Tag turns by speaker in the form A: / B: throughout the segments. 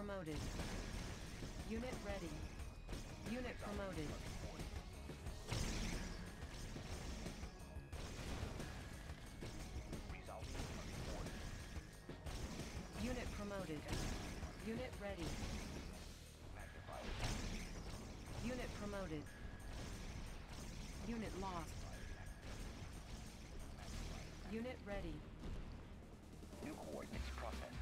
A: Promoted. Unit ready. Unit promoted. Unit promoted. Unit ready. Unit promoted. Unit lost. Unit ready.
B: New coordinates processed.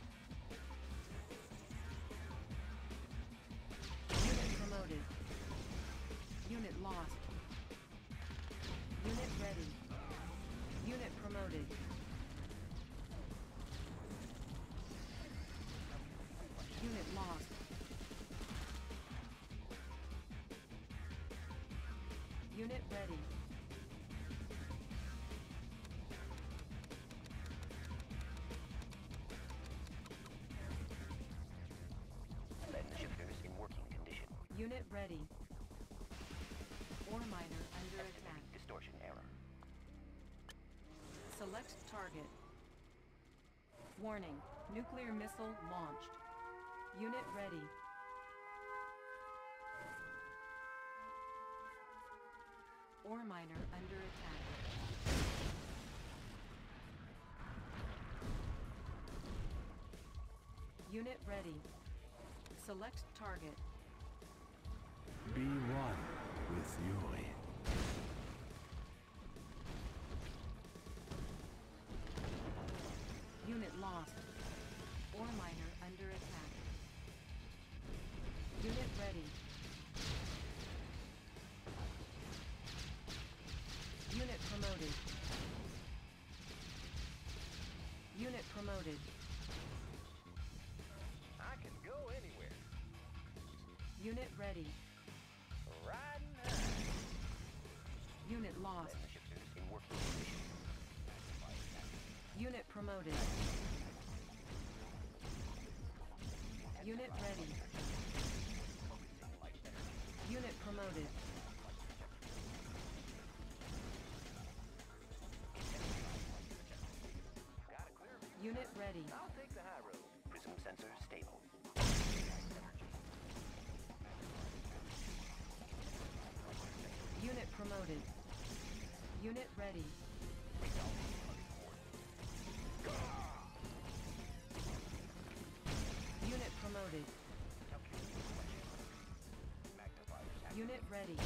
A: Unit lost. Unit ready. Unit promoted. Unit lost. Unit ready.
B: Lens shifters in working condition.
A: Unit ready. Ore miner under attack.
B: Distortion error.
A: Select target. Warning, nuclear missile launched. Unit ready. Ore miner under attack. Unit ready. Select target.
C: B1 fury.
A: Unit lost. Ore miner under attack. Unit ready. Unit promoted. Unit promoted.
B: I can go anywhere.
A: Unit ready. Unit. Unit ready. Unit promoted.
B: Got a clear view.
A: Unit ready.
B: I'll take the high road. Prism sensor stable.
A: Unit promoted. Unit ready. Ready.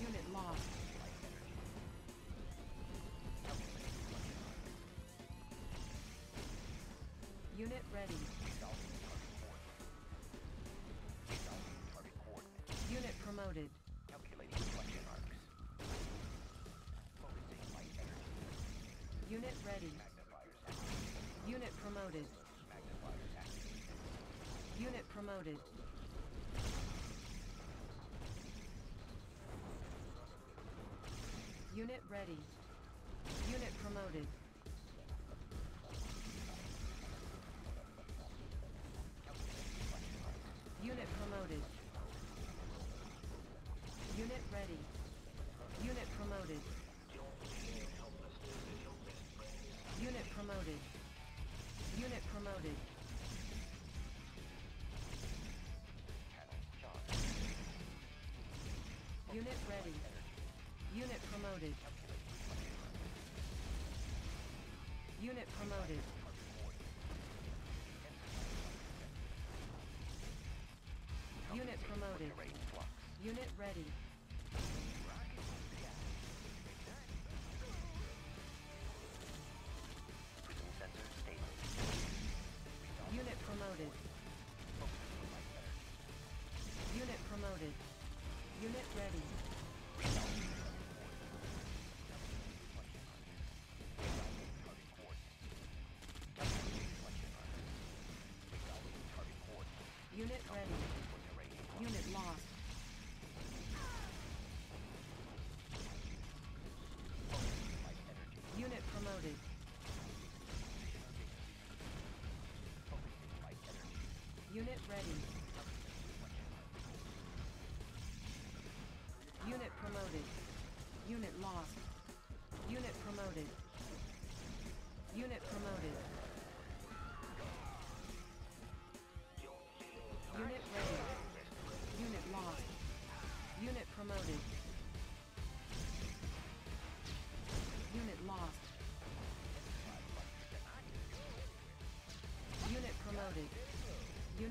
A: Unit lost. Unit ready. Unit promoted.
B: Calculating reflection arcs. Focusing light energy.
A: Unit ready. Unit promoted. Unit promoted. Unit ready. Unit promoted. Unit promoted. Unit ready. Unit promoted. Unit promoted. Unit promoted. Promoted. Unit promoted. Unit promoted. Unit ready. Unit ready. Unit lost. Unit promoted. Unit ready.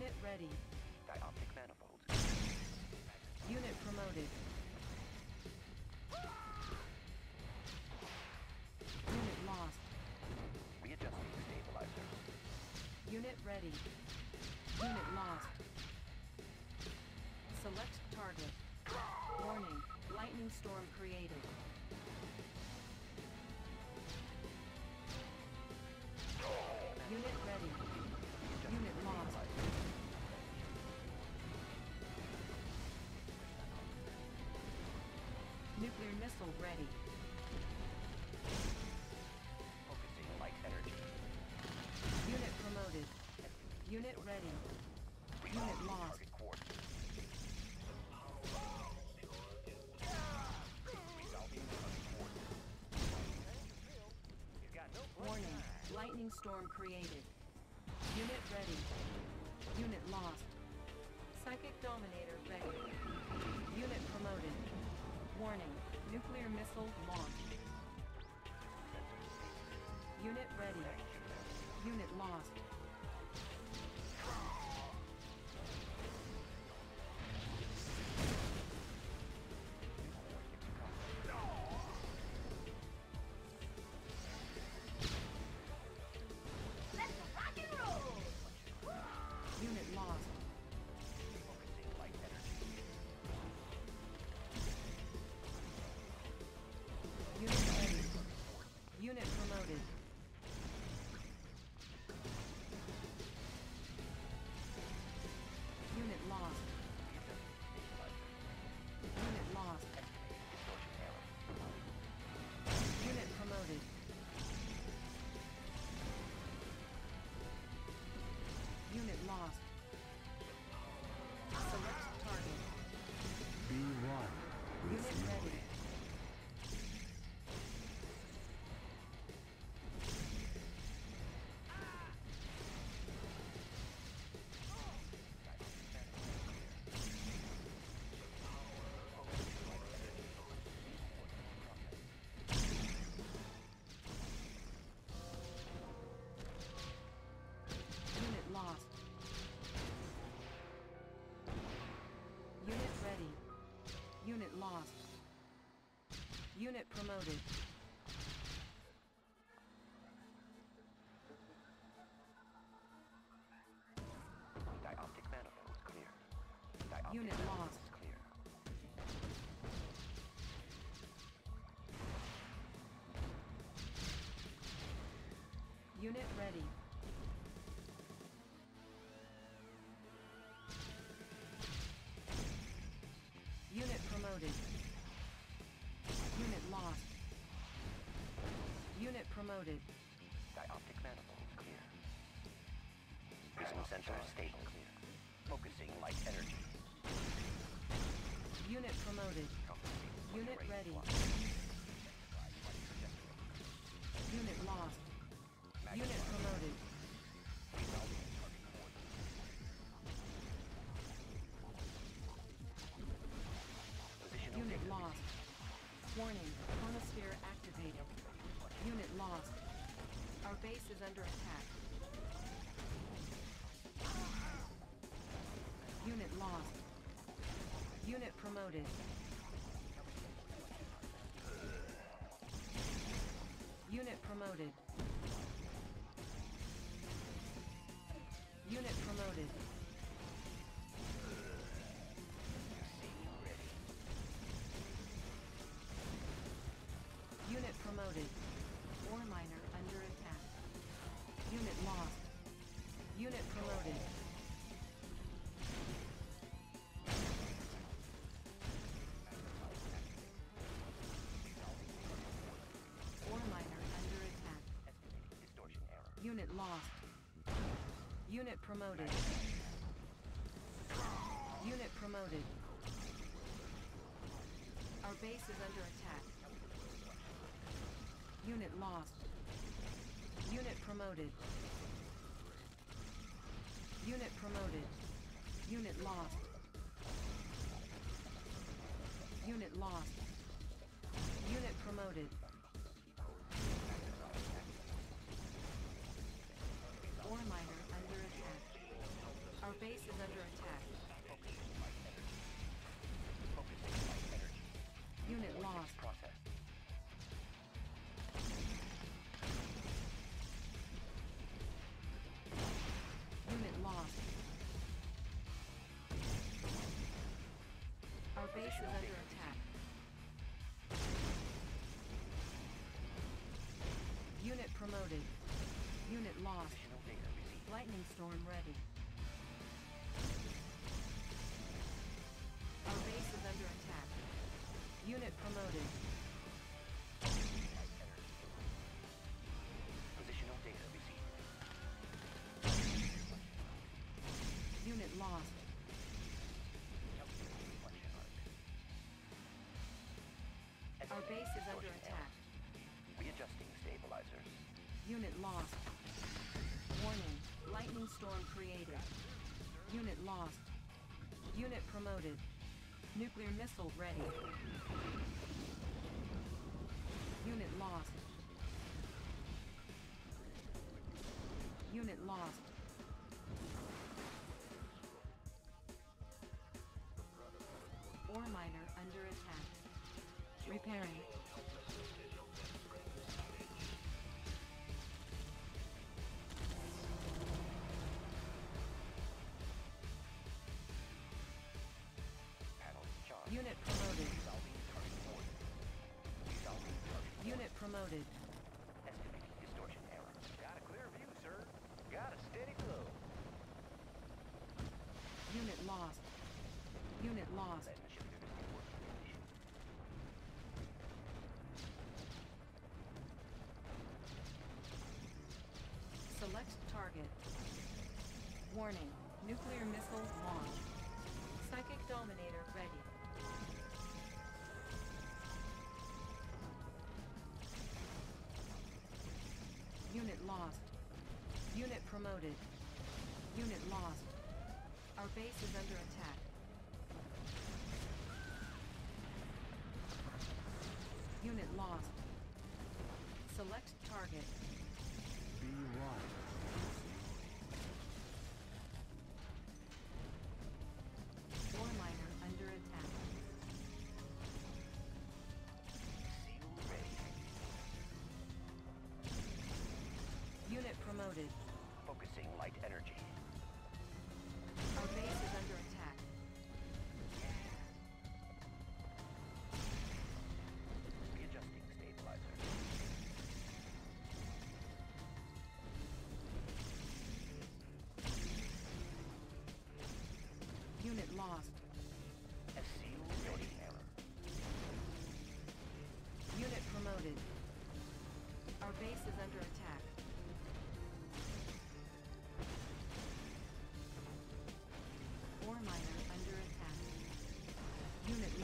A: Unit ready.
B: Dioptic manifolds.
A: Unit promoted. Unit lost.
B: Readjusting stabilizer.
A: Unit ready. Unit lost. Select target. Warning. Lightning storm created. Nuclear missile ready.
B: Focusing light energy.
A: Unit promoted. Unit ready. Unit lost.
B: Target coordinates. Resolving target coordinates. You got no
A: Warning. Lightning storm created. Unit ready. Unit lost. Warning. Nuclear missile launched. Unit ready. Unit lost. Unit promoted.
B: Dioptic manifolds clear. Dioptic
A: Unit lost.
B: clear.
A: Unit ready. Unit promoted. Promoted.
B: Dioptic manifolds clear. Prism sensor stable clear. Focusing light energy.
A: Unit promoted. Unit ready. Unit lost. Unit lost. Unit promoted. Unit promoted. Unit promoted. Unit promoted. Unit promoted. Our base is under attack. Unit lost. Unit promoted.
B: Unit promoted.
A: Unit lost. Unit lost. Unit promoted. base is under attack. Unit lost. Unit lost. Our
C: base is under attack. Unit promoted. Unit lost. Lightning storm ready. Promoted.
A: Positional data received.
C: Unit lost. Our base is under attack.
A: Readjusting stabilizers.
C: Unit lost. Warning. Lightning storm created. Unit lost. Unit promoted. Nuclear missile ready. Unit lost. Unit lost. Ore miner under attack. Repairing. Promoted.
A: Estimating distortion error.
B: Got a clear view, sir. Got a steady flow.
C: Unit lost. Unit lost.
A: Lens shifters in working condition.
C: Select target. Warning. Nuclear missile launch. Psychic Dominator ready. Unit. Unit lost. Our base is under attack. Unit lost. Select target.
D: Be one.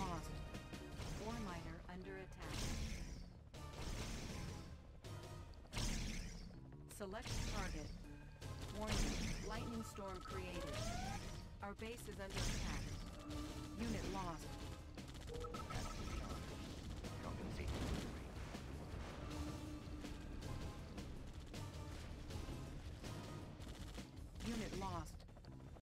C: Lost. Ore miner under attack. Select target. Warning, lightning storm created. Our base is under attack. Unit lost.
A: Compensating.